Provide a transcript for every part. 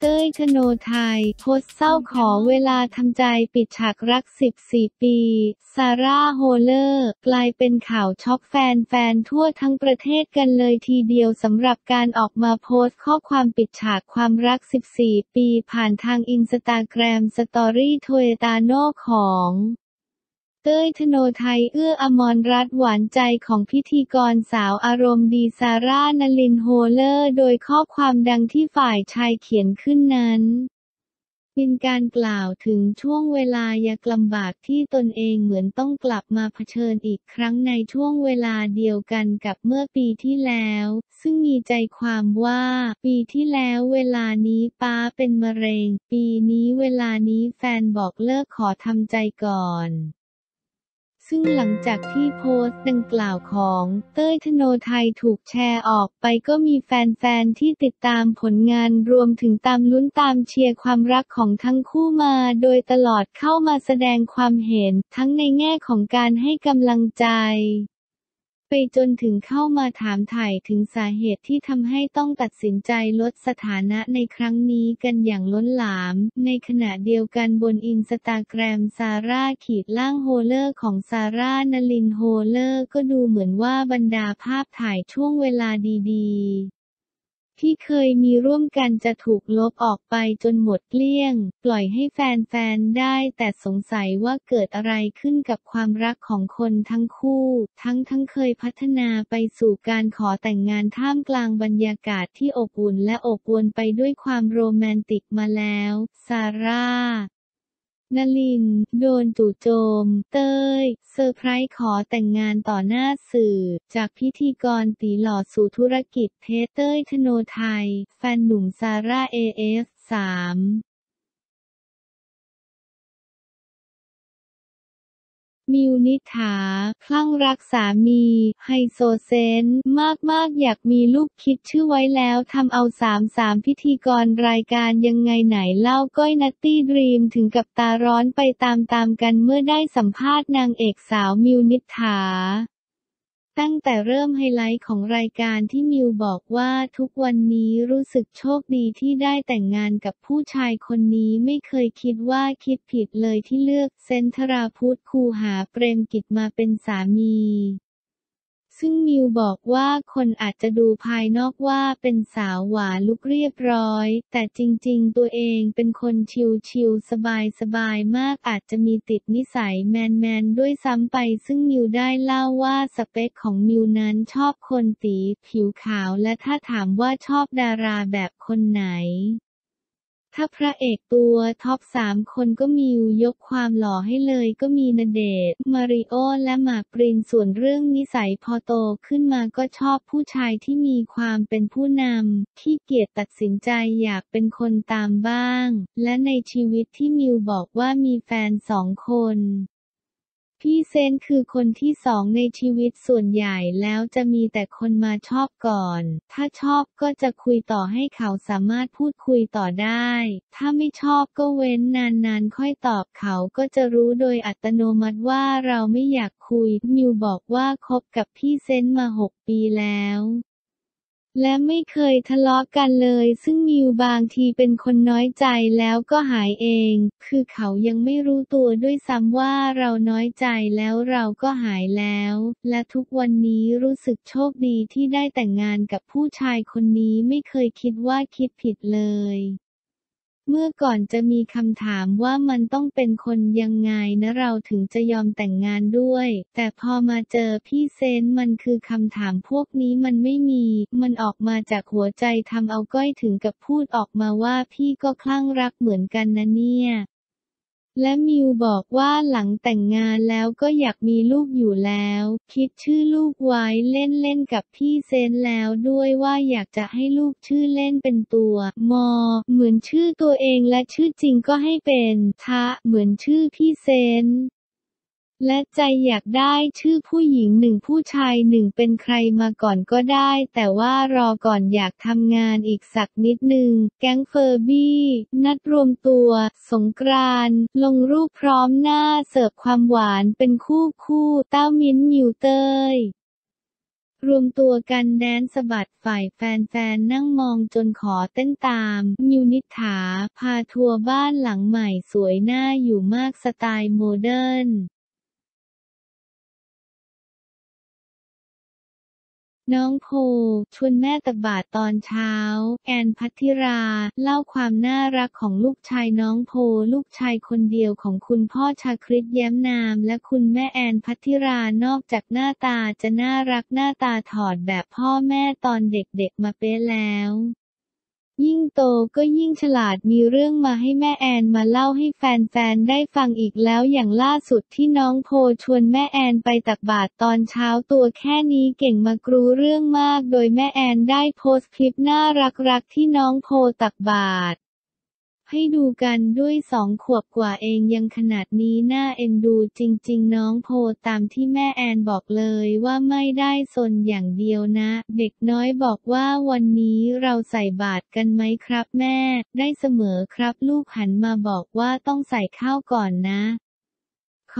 เต้ย ธโนทัย โพสต์เศร้าขอเวลาทำใจปิดฉากรัก 14 ปี ซาร่าโฮเลอร์ กลายเป็นข่าวช็อกแฟนๆ ทั่วทั้งประเทศกันเลยทีเดียวสำหรับการออกมาโพสต์ข้อความปิดฉากความรัก 14 ปี ผ่านทางอินสตาแกรมสตอรี่โทเยตาโนของ ต้ย ธโนทัยเอื้ออมรรัตน์หวานใจของพิธีกรสาวอารมณ์ดีซาร่านลินโฮเลอร์ โดยข้อความดังที่ฝ่ายชายเขียนขึ้นนั้นเป็นการกล่าวถึงช่วงเวลายากลำบากที่ตนเองเหมือนต้องกลับมาเผชิญอีกครั้งในช่วงเวลาเดียวกันกับเมื่อปีที่แล้ว ซึ่งมีใจความว่า ปีที่แล้วเวลานี้ป้าเป็นมะเร็ง ปีนี้เวลานี้แฟนบอกเลิกขอทำใจก่อน ซึ่งหลังจากที่โพสต์ดังกล่าวของเต้ยธโนไทยถูกแชร์ออกไปก็มีแฟนๆ ที่ติดตามผลงานรวมถึงตามลุ้นตามเชียร์ความรักของทั้งคู่มา โดยตลอดเข้ามาแสดงความเห็น ทั้งในแง่ของการให้กำลังใจ ไปจนถึงเข้ามาถามไถ่ถึงสาเหตุที่ทำให้ต้องตัดสินใจลดสถานะในครั้งนี้กันอย่างล้นหลาม ในขณะเดียวกันบนอินสตาแกรมซาร่าขีดล่างโฮเลอร์ของซาร่านลินโฮเลอร์ก็ดูเหมือนว่าบรรดาภาพถ่ายช่วงเวลาดีๆ ที่เคยมีร่วมกันจะถูกลบออกไปจนหมดเกลี้ยง ปล่อยให้แฟนๆ ได้แต่สงสัยว่าเกิดอะไรขึ้นกับความรักของคนทั้งคู่ ทั้งทั้งเคยพัฒนาไปสู่การขอแต่งงานท่ามกลางบรรยากาศที่อบอุ่นและอบอวลไปด้วยความโรแมนติกมาแล้ว ซาร่า นลิน โดนจู่โจม เต้ย เซอร์ไพรส์ขอแต่งงานต่อหน้าสื่อ จากพิธีกรตีหล่อสู่ธุรกิจเพเต้ย ธโนทัย แฟนหนุ่มซาร่า AF สาม มิวนิษฐา คลั่งรักสามี ไฮโซเซนมากมากอยากมีลูกคิดชื่อไว้แล้วทำเอาสามสามพิธีกรรายการยังไงไหนเล่าก้อยนัตตี้ดรีมถึงกับตาร้อนไปตามๆกันเมื่อได้สัมภาษณ์นางเอกสาวมิวนิษฐา ตั้งแต่เริ่มไฮไลท์ของรายการที่มิวบอกว่าทุกวันนี้รู้สึกโชคดีที่ได้แต่งงานกับผู้ชายคนนี้ไม่เคยคิดว่าคิดผิดเลยที่เลือกเซนทราพุทธคูหาเปรมกิจมาเป็นสามี ซึ่งมิวบอกว่าคนอาจจะดูภายนอกว่าเป็นสาวหวานลุกเรียบร้อย แต่จริงๆตัวเองเป็นคนชิลๆสบายๆมากอาจจะมีติดนิสัยแมนๆด้วยซ้ำไป ซึ่งมิวได้เล่าว่าสเปคของมิวนั้นชอบคนตี ผิวขาวและถ้าถามว่าชอบดาราแบบคนไหน ถ้าพระเอกตัวท็อปสามคนก็มิวยกความหล่อให้เลยก็มีนเดชมาริโอและหมากปรินส่วนเรื่องนิสัยพอโตขึ้นมาก็ชอบผู้ชายที่มีความเป็นผู้นำที่เกียรตัดสินใจอยากเป็นคนตามบ้าง และในชีวิตที่มิวบอกว่ามีแฟนสองคน พี่เซนคือคนที่สองในชีวิตส่วนใหญ่แล้วจะมีแต่คนมาชอบก่อน ถ้าชอบก็จะคุยต่อให้เขาสามารถพูดคุยต่อได้ ถ้าไม่ชอบก็เว้นนานๆค่อยตอบเขาก็จะรู้โดยอัตโนมัติว่าเราไม่อยากคุยมิวบอกว่าคบกับพี่เซนมาหกปีแล้ว และไม่เคยทะเลาะกันเลย ซึ่งมิวบางทีเป็นคนน้อยใจแล้วก็หายเอง คือเขายังไม่รู้ตัวด้วยซ้ำว่าเราน้อยใจแล้วเราก็หายแล้ว และทุกวันนี้รู้สึกโชคดีที่ได้แต่งงานกับผู้ชายคนนี้ไม่เคยคิดว่าคิดผิดเลย เมื่อก่อนจะมีคำถามว่ามันต้องเป็นคนยังไงนะเราถึงจะยอมแต่งงานด้วย แต่พอมาเจอพี่เซนมันคือคำถามพวกนี้มันไม่มี มันออกมาจากหัวใจทำเอาก้อยถึงกับพูดออกมาว่าพี่ก็คลั่งรักเหมือนกันนะเนี่ย และมิวบอกว่าหลังแต่งงานแล้วก็อยากมีลูกอยู่แล้ว คิดชื่อลูกไว้เล่นเล่นกับพี่เซนแล้วด้วยว่าอยากจะให้ลูกชื่อเล่นเป็นตัว มอ เหมือนชื่อตัวเองและชื่อจริงก็ให้เป็นทะเหมือนชื่อพี่เซน และใจอยากได้ชื่อผู้หญิงหนึ่งผู้ชายหนึ่งเป็นใครมาก่อนก็ได้ แต่ว่ารอก่อนอยากทำงานอีกสักนิดหนึ่งแก๊งเฟอร์บี้ นัดรวมตัว สงกรานต์ลงรูปพร้อมหน้าเสิร์ฟความหวานเป็นคู่คู่เต้ามิ้นมิวเตยรวมตัวกันแดนสะบัดฝ่ายแฟนๆ นั่งมองจนขอเต้นตาม มิวนิษฐาพาทัวร์บ้านหลังใหม่สวยน่าอยู่มากสไตล์โมเดิร์น น้องโพชวนแม่ตักบาตรตอนเช้า แอนพัทธิรา เล่าความน่ารักของลูกชายน้องโพลูกชายคนเดียวของคุณพ่อชาคริตแย้มนาม และคุณแม่แอนพัทธิรานอกจากหน้าตาจะน่ารักหน้าตาถอดแบบพ่อแม่ตอนเด็กๆมาเป๊ะแล้ว ยิ่งโตก็ยิ่งฉลาดมีเรื่องมาให้แม่แอนมาเล่าให้แฟนๆ ได้ฟังอีกแล้วอย่างล่าสุดที่น้องโพชวนแม่แอนไปตักบาตรตอนเช้าตัวแค่นี้เก่งมากรู้เรื่องมาก โดยแม่แอนได้โพสต์คลิปน่ารักๆ ที่น้องโพตักบาตร ให้ดูกันด้วยสองขวบกว่าเองยังขนาดนี้น่าเอ็นดูจริง ๆ น้องโพตามที่แม่แอนบอกเลยว่าไม่ได้สนอย่างเดียวนะ เด็กน้อยบอกว่าวันนี้เราใส่บาตรกันไหมครับแม่ ได้เสมอครับลูกหันมาบอกว่าต้องใส่ข้าวก่อนนะ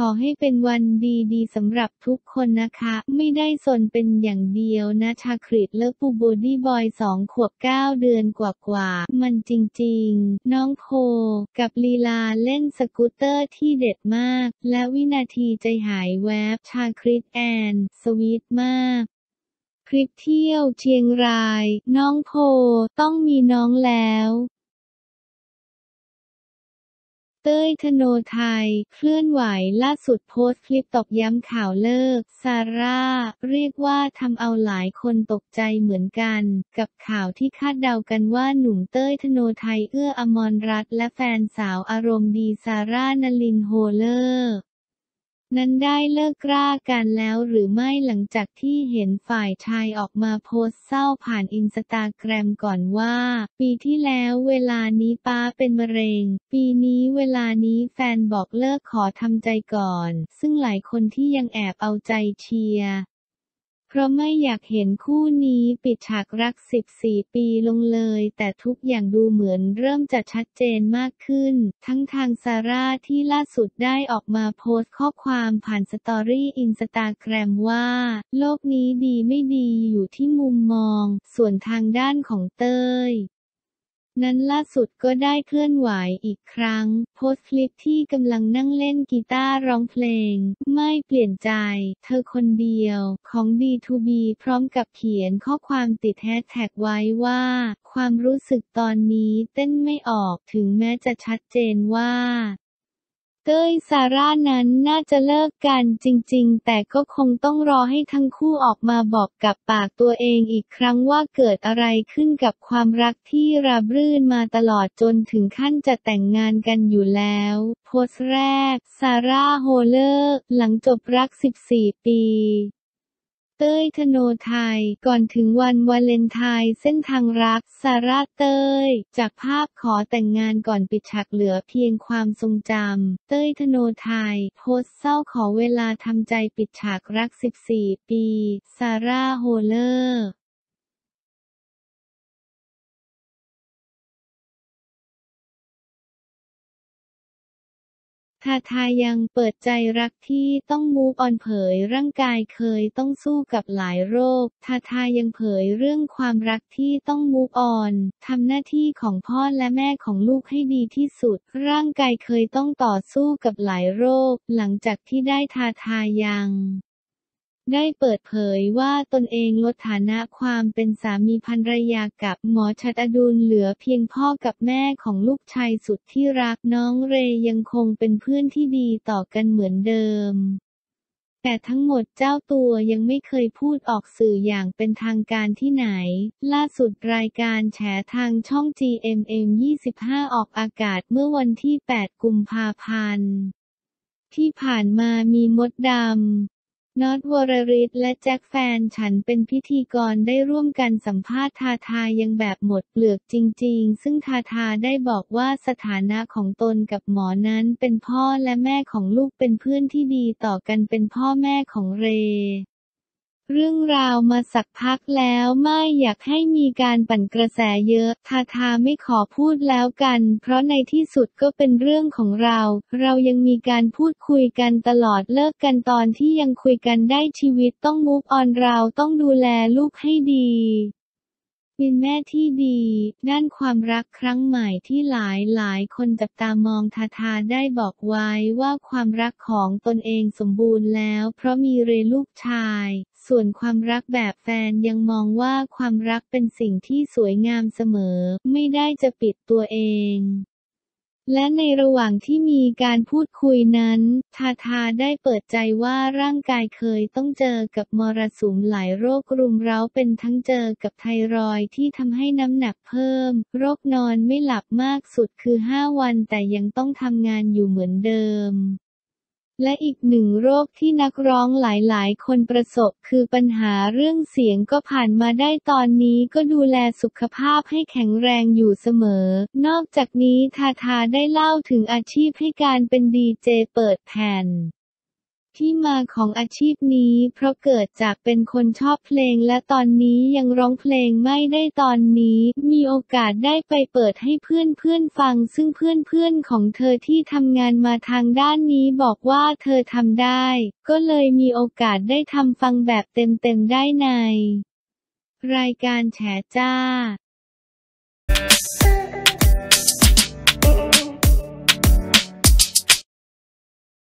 ขอให้เป็นวันดีๆสำหรับทุกคนนะคะ ไม่ได้สนเป็นอย่างเดียวนะชาคริต love ปูบูดี้ boy สองขวบเก้าเดือนกว่าๆมันจริงๆ น้องโพกับลีลาเล่นสกูตเตอร์ที่เด็ดมาก และวินาทีใจหายแวบชาคริตแอน สวีทมากคลิปเที่ยวเชียงราย น้องโพต้องมีน้องแล้ว เต้ยธโนทัย เคลื่อนไหวล่าสุดโพสต์คลิปตอกย้ำข่าวเลิก ซาร่า เรียกว่าทำเอาหลายคนตกใจเหมือนกัน กับข่าวที่คาดเดากันว่าหนุ่มเต้ยธโนทัยเอื้ออมรรัตน์และแฟนสาวอารมณ์ดีซาร่า นลินโฮเลอร์ นั้นได้เลิกกล้ากันแล้วหรือไม่หลังจากที่เห็นฝ่ายชายออกมาโพสต์เศร้าผ่านอินสตาแกรมก่อนว่า ปีที่แล้วเวลานี้ป้าเป็นมะเร็ง ปีนี้เวลานี้แฟนบอกเลิกขอทำใจก่อน ซึ่งหลายคนที่ยังแอบเอาใจเชียร์ เพราะไม่อยากเห็นคู่นี้ปิดฉากรัก 14 ปีลงเลย แต่ทุกอย่างดูเหมือนเริ่มจะชัดเจนมากขึ้น ทั้งทางซาร่าที่ล่าสุดได้ออกมาโพสต์ข้อความผ่านสตอรี่อินสตาแกรมว่า โลกนี้ดีไม่ดีอยู่ที่มุมมอง ส่วนทางด้านของเต้ย นั้นล่าสุดก็ได้เคลื่อนไหวอีกครั้ง โพสต์คลิปที่กำลังนั่งเล่นกีตาร์ร้องเพลง ไม่เปลี่ยนใจ เธอคนเดียวของ B2B พร้อมกับเขียนข้อความติดแฮชแท็กไว้ว่า ความรู้สึกตอนนี้เต้นไม่ออกถึงแม้จะชัดเจนว่า เต้ยซาร่านั้นน่าจะเลิกกันจริง ๆ แต่ก็คงต้องรอให้ทั้งคู่ออกมาบอกกับปากตัวเองอีกครั้งว่าเกิดอะไรขึ้นกับความรักที่ราบรื่นมาตลอดจนถึงขั้นจะแต่งงานกันอยู่แล้ว โพสต์แรก ซาร่าโฮเลอร์ หลังจบรัก 14 ปี เต้ยธโนไทย ก่อนถึงวันวาเลนไทน์เส้นทางรักซาร่าเต้ย จากภาพขอแต่งงานก่อนปิดฉากเหลือเพียงความทรงจำ เต้ยธโนไทย โพสเศร้าขอเวลาทำใจปิดฉากรัก 14 ปี ซาร่าโฮเลอร์ ทาทายังเปิดใจรักที่ต้องมูฟออนเผยร่างกายเคยต้องสู้กับหลายโรค ทาทายังเผยเรื่องความรักที่ต้องมูฟออนทำหน้าที่ของพ่อและแม่ของลูกให้ดีที่สุด ร่างกายเคยต้องต่อสู้กับหลายโรค หลังจากที่ได้ทาทายัง ได้เปิดเผยว่าตนเองลดฐานะความเป็นสามีภรรยากับหมอชัดอดุลเหลือเพียงพ่อกับแม่ของลูกชายสุดที่รักน้องเรยังคงเป็นเพื่อนที่ดีต่อกันเหมือนเดิม แต่ทั้งหมดเจ้าตัวยังไม่เคยพูดออกสื่ออย่างเป็นทางการที่ไหน ล่าสุดรายการแฉทางช่อง GMM 25 ออกอากาศเมื่อวันที่ 8 กุมภาพันธ์ที่ผ่านมามีมดดำ น็อตวรริศและแจ็คแฟนฉันเป็นพิธีกรได้ร่วมกันสัมภาษณ์ทาทายังแบบหมดเปลือกจริง ๆ ซึ่งทาทาได้บอกว่าสถานะของตนกับหมอนั้นเป็นพ่อและแม่ของลูกเป็นเพื่อนที่ดีต่อกันเป็นพ่อแม่ของเร เรื่องราวมาสักพักแล้วไม่อยากให้มีการปั่นกระแสเยอะ ทาทาไม่ขอพูดแล้วกัน เพราะในที่สุดก็เป็นเรื่องของเรา เรายังมีการพูดคุยกันตลอดเลิกกันตอนที่ยังคุยกันได้ชีวิตต้องมูฟออนเราต้องดูแลลูกให้ดีเป็นแม่ที่ดี ด้านความรักครั้งใหม่ที่หลายหลายคนจับตามองทาทาได้บอกไว้ว่าความรักของตนเองสมบูรณ์แล้ว เพราะมีเรลูกชาย ส่วนความรักแบบแฟนยังมองว่าความรักเป็นสิ่งที่สวยงามเสมอ ไม่ได้จะปิดตัวเองและในระหว่างที่มีการพูดคุยนั้น ทาทาได้เปิดใจว่าร่างกายเคยต้องเจอกับมรสุมหลายโรครุมเร้าเป็นทั้งเจอกับไทรอยที่ทำให้น้ำหนักเพิ่ม โรคนอนไม่หลับมากสุดคือ 5 วันแต่ยังต้องทำงานอยู่เหมือนเดิม และอีกหนึ่งโรคที่นักร้องหลายๆ คนประสบคือปัญหาเรื่องเสียงก็ผ่านมาได้ตอนนี้ก็ดูแลสุขภาพให้แข็งแรงอยู่เสมอ นอกจากนี้ทาทาได้เล่าถึงอาชีพให้การเป็นดีเจเปิดแผ่น ที่มาของอาชีพนี้ เพราะเกิดจากเป็นคนชอบเพลงและตอนนี้ยังร้องเพลงไม่ได้ตอนนี้ มีโอกาสได้ไปเปิดให้เพื่อนๆฟัง ซึ่งเพื่อนๆของเธอที่ทำงานมาทางด้านนี้บอกว่าเธอทำได้ ก็เลยมีโอกาสได้ทำฟังแบบเต็มๆได้ใน รายการแฉจ้า